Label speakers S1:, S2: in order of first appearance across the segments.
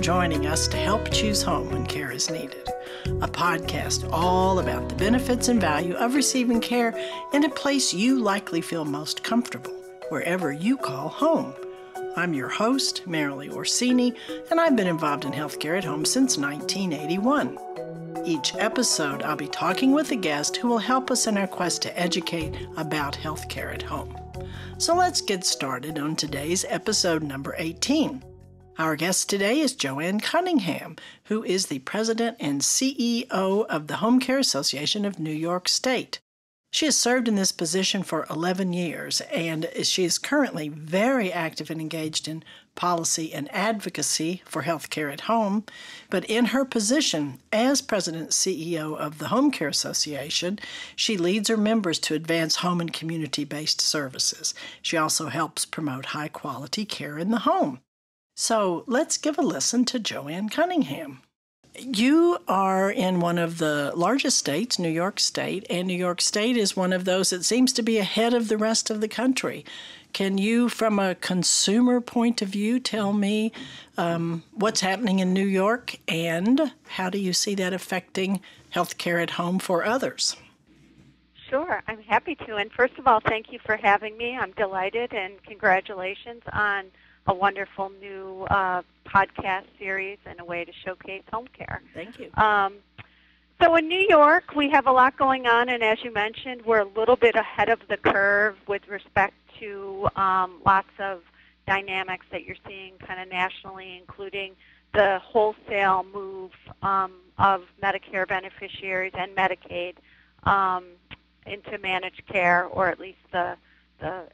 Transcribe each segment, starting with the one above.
S1: joining us to help choose home when care is needed. A podcast all about the benefits and value of receiving care in a place you likely feel most comfortable, wherever you call home. I'm your host, Marilee Orsini, and I've been involved in healthcare at home since 1981. Each episode, I'll be talking with a guest who will help us in our quest to educate about healthcare at home. So let's get started on today's episode number 18. Our guest today is Joanne Cunningham, who is the president and CEO of the Home Care Association of New York State. She has served in this position for 11 years, and she is currently very active and engaged in policy and advocacy for health care at home. But in her position as president CEO of the Home Care Association, she leads her members to advance home and community based services. She also helps promote high quality care in the home. So let's give a listen to Joanne Cunningham. You are in one of the largest states, New York State, and New York State is one of those that seems to be ahead of the rest of the country. Can you, from a consumer point of view, tell me um, what's happening in New York and how do you see that affecting healthcare at home for others?
S2: Sure, I'm happy to. And first of all, thank you for having me. I'm delighted and congratulations on a wonderful new uh, podcast series and a way to showcase home care.
S1: Thank you.
S2: Um, so in New York, we have a lot going on, and as you mentioned, we're a little bit ahead of the curve with respect to um, lots of dynamics that you're seeing kind of nationally, including the wholesale move um, of Medicare beneficiaries and Medicaid um, into managed care, or at least the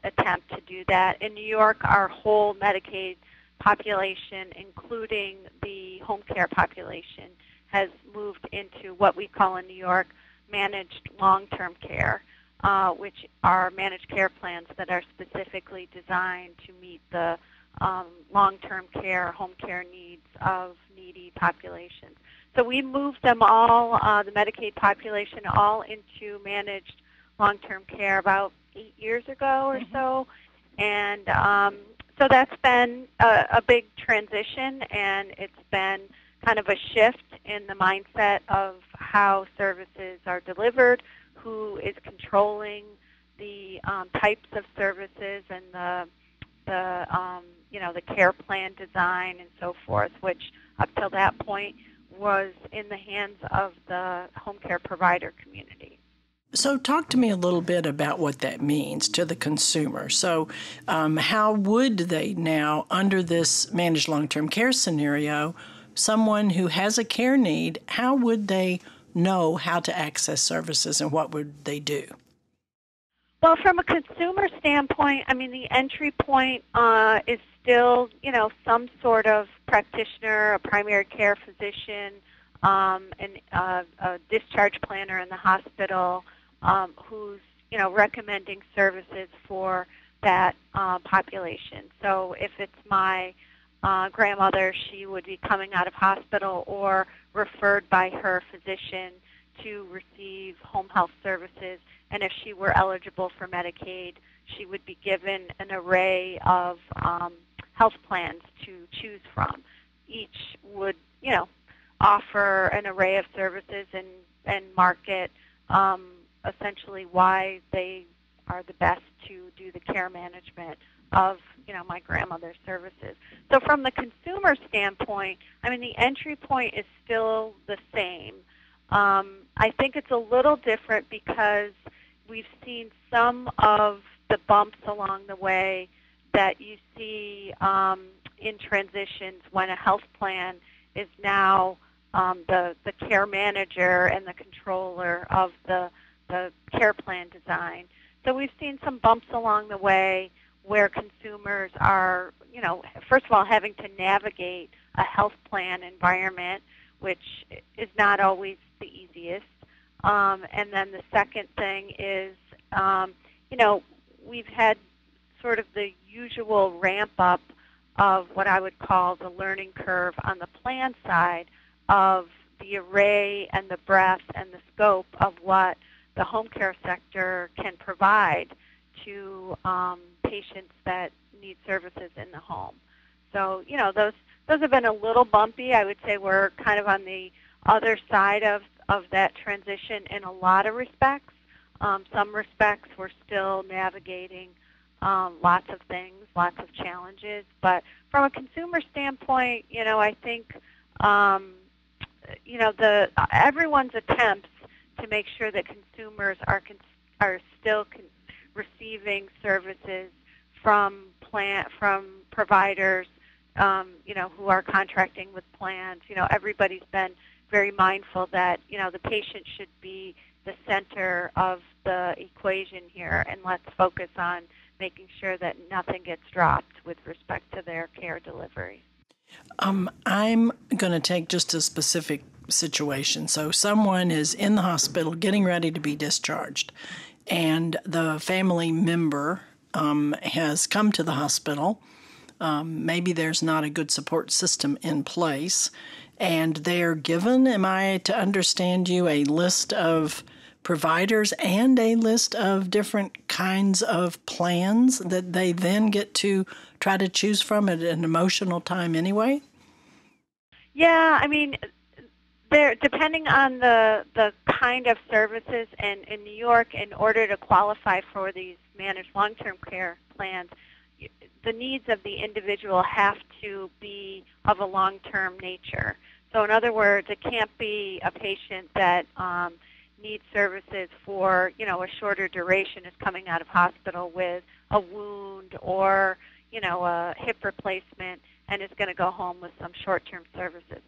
S2: attempt to do that. In New York, our whole Medicaid population, including the home care population, has moved into what we call in New York managed long-term care, uh, which are managed care plans that are specifically designed to meet the um, long-term care, home care needs of needy populations. So we moved them all, uh, the Medicaid population, all into managed long-term care about eight years ago or mm-hmm. so, and um, so that's been a, a big transition, and it's been kind of a shift in the mindset of how services are delivered, who is controlling the um, types of services and the the um, you know the care plan design and so forth, which up till that point was in the hands of the home care provider community.
S1: So, talk to me a little bit about what that means to the consumer. So, um, how would they now, under this managed long term care scenario, someone who has a care need, how would they know how to access services and what would they do?
S2: Well, from a consumer standpoint, I mean, the entry point uh, is still, you know, some sort of practitioner, a primary care physician, um, an, uh, a discharge planner in the hospital um, who's you know recommending services for that uh, population. So if it's my uh, grandmother, she would be coming out of hospital or referred by her physician to receive home health services. And if she were eligible for Medicaid, she would be given an array of um, health plans to choose from. Each would, you know, offer an array of services and, and market um, essentially why they are the best to do the care management of you know my grandmother's services. So from the consumer standpoint, I mean the entry point is still the same. Um, I think it's a little different because we've seen some of the bumps along the way that you see um, in transitions when a health plan is now um, the the care manager and the controller of the the care plan design. So we've seen some bumps along the way where consumers are, you know, first of all, having to navigate a health plan environment, which is not always the easiest. Um, and then the second thing is, um, you know, we've had sort of the usual ramp up of what I would call the learning curve on the plan side of the array and the breadth and the scope of what the home care sector can provide to um, patients that need services in the home. So, you know, those those have been a little bumpy. I would say we're kind of on the other side of, of that transition in a lot of respects. Um, some respects we're still navigating um, lots of things, lots of challenges. But from a consumer standpoint, you know, I think, um, you know, the everyone's attempts to make sure that consumers are are still receiving services from plant from providers, um, you know, who are contracting with plans. You know, everybody's been very mindful that you know the patient should be the center of the equation here, and let's focus on making sure that nothing gets dropped with respect to their care delivery.
S1: Um, I'm going to take just a specific situation. So, someone is in the hospital getting ready to be discharged, and the family member um, has come to the hospital. Um, maybe there's not a good support system in place, and they're given, am I to understand you, a list of providers and a list of different kinds of plans that they then get to try to choose from at an emotional time anyway?
S2: Yeah, I mean, there depending on the the kind of services and in New York in order to qualify for these managed long-term care plans the needs of the individual have to be of a long-term nature. So in other words, it can't be a patient that um, needs services for you know a shorter duration is coming out of hospital with a wound or you know a hip replacement and is going to go home with some short-term services.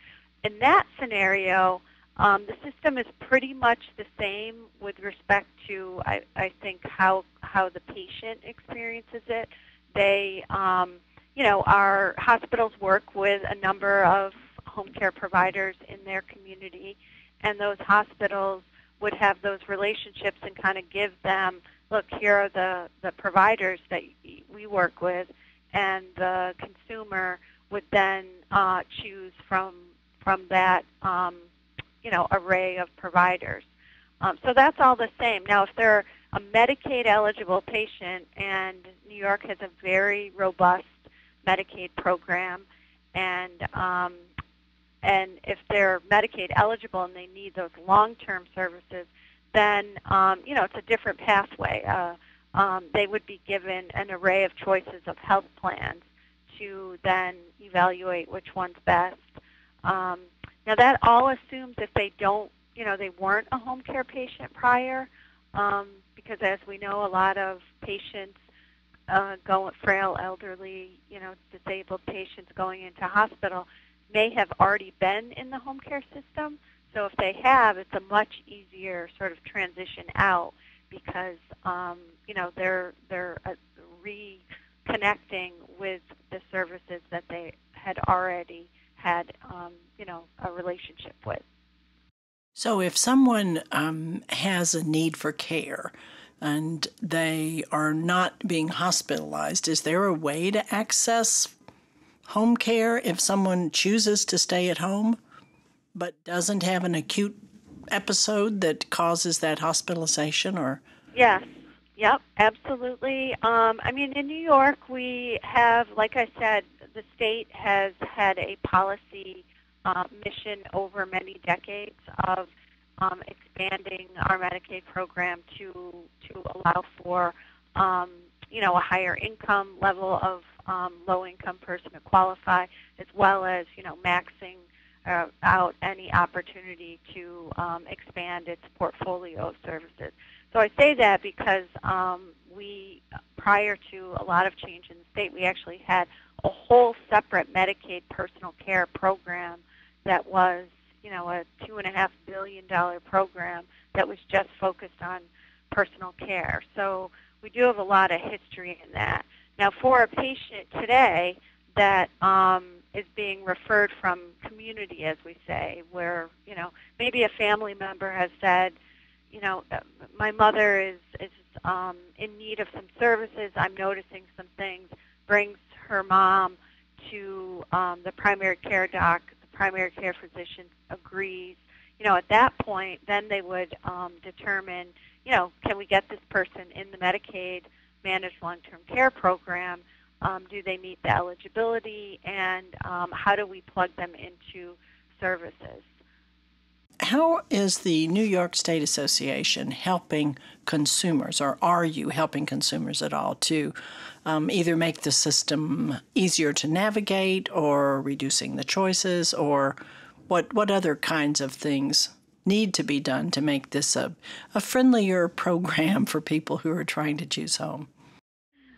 S2: In that scenario, um, the system is pretty much the same with respect to I, I think how how the patient experiences it. They um, you know our hospitals work with a number of home care providers in their community, and those hospitals would have those relationships and kind of give them, look, here are the, the providers that we work with, and the consumer would then uh, choose from from that um, you know array of providers. Um, so that's all the same. Now, if they're a Medicaid eligible patient, and New York has a very robust Medicaid program, and um, and if they're Medicaid eligible and they need those long-term services, then um, you know it's a different pathway. Uh, um, they would be given an array of choices of health plans to then evaluate which one's best. Um, now that all assumes if they don't, you know, they weren't a home care patient prior, um, because as we know, a lot of patients uh, go frail, elderly, you know, disabled patients going into hospital may have already been in the home care system. So if they have, it's a much easier sort of transition out because um, you know they're they're uh, reconnecting with the services that they had already had um, you know a relationship with.
S1: So if someone um, has a need for care and they are not being hospitalized, is there a way to access home care if someone chooses to stay at home but doesn't have an acute episode that causes that hospitalization or?
S2: Yes. Yep. Absolutely. Um, i mean in new york we have like i said the state has had a policy uh, mission over many decades of um, expanding our medicaid program to to allow for um, you know a higher income level of um, low-income person to qualify, as well as you know maxing uh, out any opportunity to um, expand its portfolio of services. So I say that because um, we, prior to a lot of change in the state, we actually had a whole separate Medicaid personal care program that was, you know, a two and a half billion dollar program that was just focused on personal care. So we do have a lot of history in that. Now, for a patient today that um, is being referred from community, as we say, where you know maybe a family member has said, you know, uh, my mother is is um, in need of some services. I'm noticing some things. Brings her mom to um, the primary care doc. The primary care physician agrees. You know, at that point, then they would um, determine, you know, can we get this person in the Medicaid managed long-term care program Um, do they meet the eligibility? And um, how do we plug them into services?
S1: How is the New York State Association helping consumers, or are you helping consumers at all to um, either make the system easier to navigate, or reducing the choices, or what what other kinds of things need to be done to make this a, a friendlier program for people who are trying to choose home?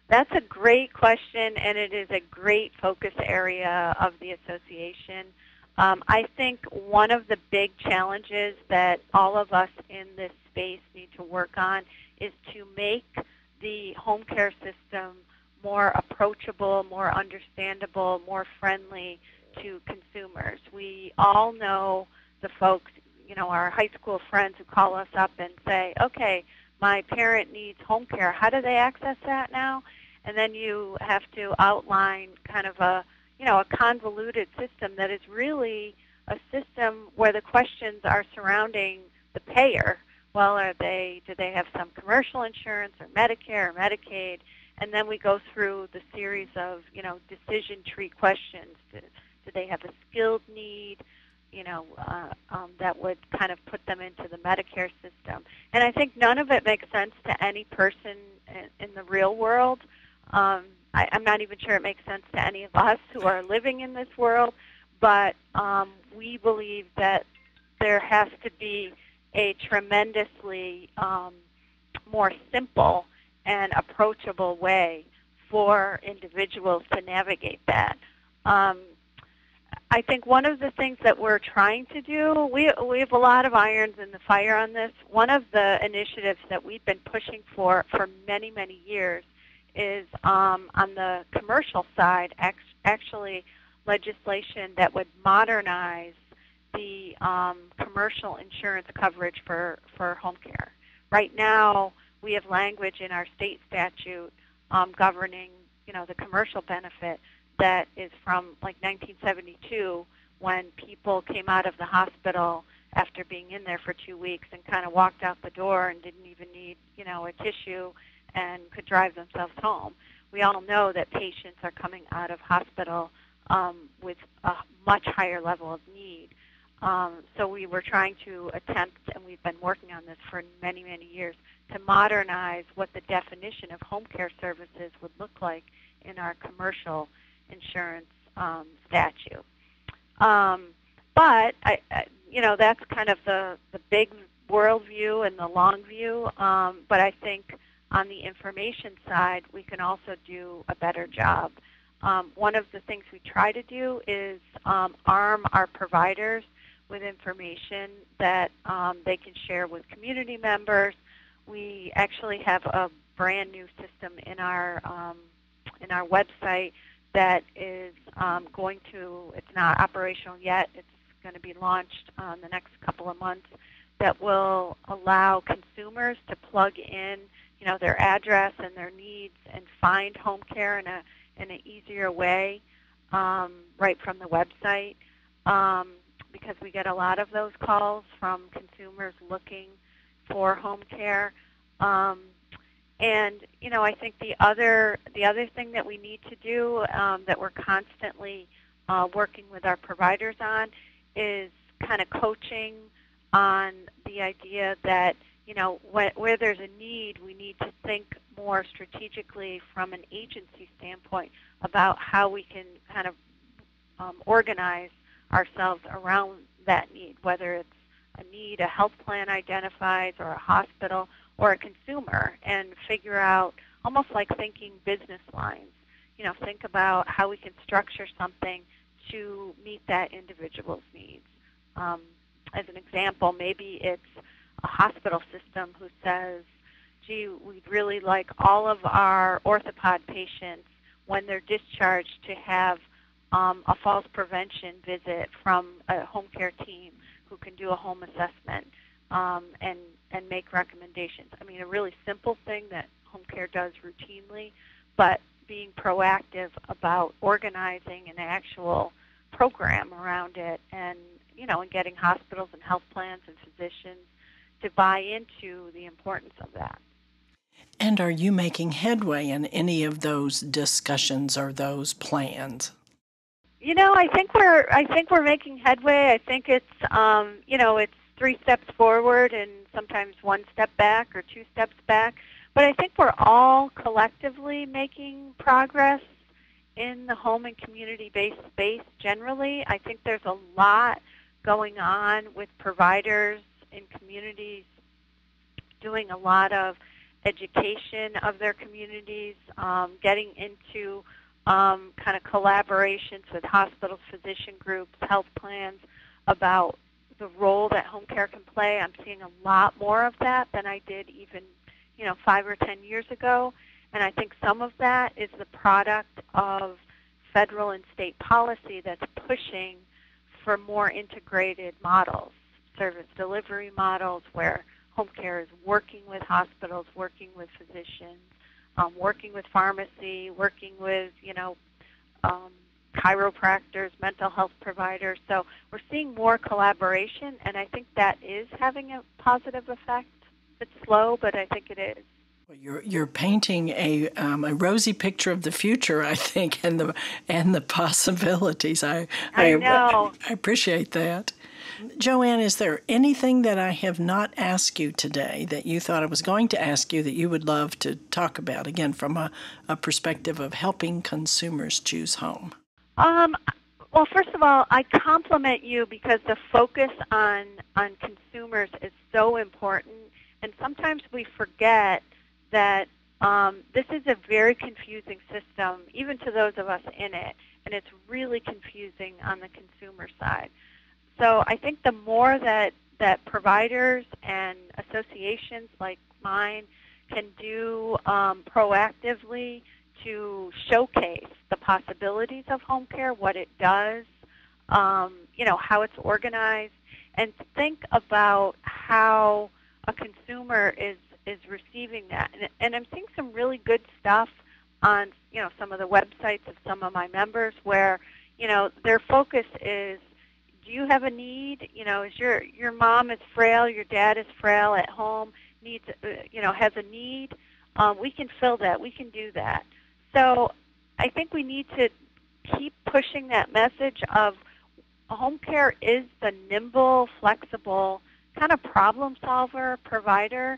S2: That's a great question, and it is a great focus area of the association. Um, I think one of the big challenges that all of us in this space need to work on is to make the home care system more approachable, more understandable, more friendly to consumers. We all know the folks, you know, our high school friends who call us up and say, okay, my parent needs home care. How do they access that now? And then you have to outline kind of a you know, a convoluted system that is really a system where the questions are surrounding the payer. Well, are they do they have some commercial insurance or Medicare or Medicaid? And then we go through the series of you know decision tree questions. Do, do they have a skilled need? You know uh, um, that would kind of put them into the Medicare system. And I think none of it makes sense to any person in, in the real world. Um, I, I'm not even sure it makes sense to any of us who are living in this world, but um, we believe that there has to be a tremendously um, more simple and approachable way for individuals to navigate that. Um, I think one of the things that we're trying to do, we, we have a lot of irons in the fire on this. One of the initiatives that we've been pushing for for many, many years is um, on the commercial side actually legislation that would modernize the um, commercial insurance coverage for, for home care. Right now, we have language in our state statute um, governing, you know, the commercial benefit that is from like 1972 when people came out of the hospital after being in there for two weeks and kind of walked out the door and didn't even need, you know, a tissue and could drive themselves home. We all know that patients are coming out of hospital um, with a much higher level of need. Um, so we were trying to attempt, and we've been working on this for many, many years, to modernize what the definition of home care services would look like in our commercial insurance um, statute. Um, but I, I, you know, that's kind of the the big world view and the long view. Um, but I think on the information side, we can also do a better job. Um, one of the things we try to do is um, arm our providers with information that um, they can share with community members. We actually have a brand new system in our um, in our website that is um, going to. It's not operational yet. It's going to be launched uh, in the next couple of months. That will allow consumers to plug in you know, their address and their needs and find home care in a in an easier way um, right from the website um, because we get a lot of those calls from consumers looking for home care. Um, and you know, I think the other the other thing that we need to do um, that we're constantly uh, working with our providers on is kind of coaching on the idea that you know, where, where there's a need, we need to think more strategically from an agency standpoint about how we can kind of um, organize ourselves around that need, whether it's a need a health plan identifies or a hospital or a consumer, and figure out almost like thinking business lines. You know, think about how we can structure something to meet that individual's needs. Um, as an example, maybe it's a hospital system who says, gee, we'd really like all of our orthopod patients when they're discharged to have um, a falls prevention visit from a home care team who can do a home assessment um, and and make recommendations. I mean, a really simple thing that home care does routinely, but being proactive about organizing an actual program around it, and you know, and getting hospitals and health plans and physicians to buy into the importance of that.
S1: And are you making headway in any of those discussions or those plans?
S2: You know, I think we're I think we're making headway. I think it's um, you know it's three steps forward and sometimes one step back or two steps back. But I think we're all collectively making progress in the home and community-based space generally. I think there's a lot going on with providers in communities doing a lot of education of their communities, um, getting into um, kind of collaborations with hospitals, physician groups, health plans about the role that home care can play. I'm seeing a lot more of that than I did even, you know, five or ten years ago. And I think some of that is the product of federal and state policy that's pushing for more integrated models, service delivery models where home care is working with hospitals, working with physicians, um, working with pharmacy, working with, you know, um, chiropractors, mental health providers. So we're seeing more collaboration, and I think that is having a positive effect. It's slow, but I think it is.
S1: You're you're painting a um, a rosy picture of the future, I think, and the and the possibilities. I
S2: I, I know.
S1: I appreciate that. Joanne, is there anything that I have not asked you today that you thought I was going to ask you that you would love to talk about, again, from a, a perspective of helping consumers choose home?
S2: Um, well, first of all, I compliment you because the focus on, on consumers is so important. And sometimes we forget that um, this is a very confusing system, even to those of us in it. And it's really confusing on the consumer side. So I think the more that, that providers and associations like mine can do um, proactively to showcase the possibilities of home care, what it does, um, you know, how it's organized, and think about how a consumer is is receiving that. And, and I'm seeing some really good stuff on you know some of the websites of some of my members where you know their focus is do you have a need? You know, is your your mom is frail, your dad is frail at home, needs uh, you know has a need? Um, we can fill that. We can do that. So I think we need to keep pushing that message of home care is the nimble, flexible kind of problem solver provider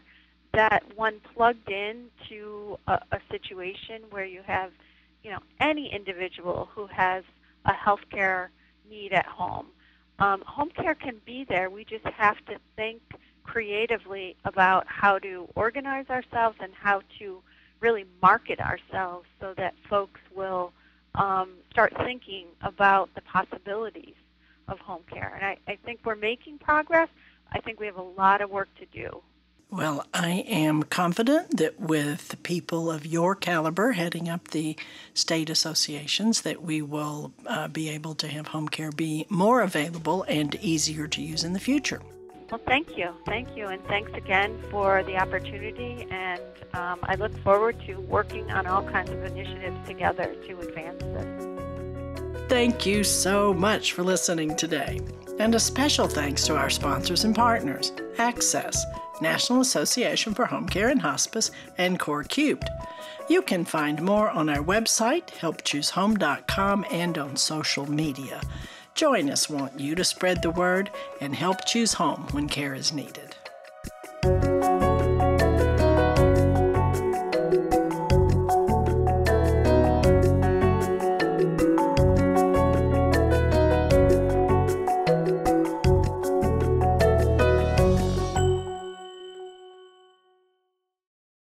S2: that when plugged in to a, a situation where you have, you know, any individual who has a healthcare need at home um, home care can be there. We just have to think creatively about how to organize ourselves and how to really market ourselves so that folks will um, start thinking about the possibilities of home care. And I, I think we're making progress. I think we have a lot of work to do.
S1: Well, I am confident that with people of your caliber heading up the state associations, that we will uh, be able to have home care be more available and easier to use in the future.
S2: Well, thank you. Thank you. And thanks again for the opportunity. And um, I look forward to working on all kinds of initiatives together to advance this.
S1: Thank you so much for listening today. And a special thanks to our sponsors and partners Access National Association for Home Care and Hospice, and Core Cubed. You can find more on our website, helpchoosehome.com, and on social media. Join us, won't you, to spread the word and help choose home when care is needed.